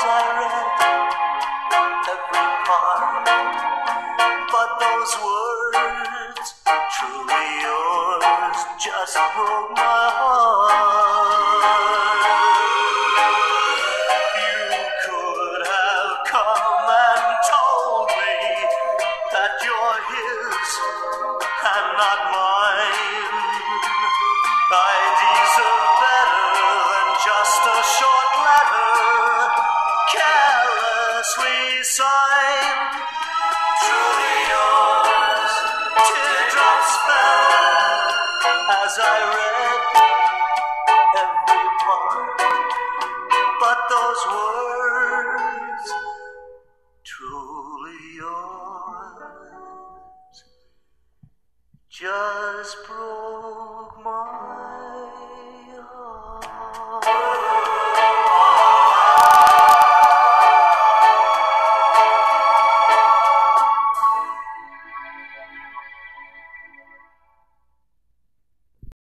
I read every part. But those words, truly yours, just broke my heart. You could have come and told me that you're his and not mine. Carelessly signed. Truly yours, teardrops fell as I read every part. But those words, truly yours, just broke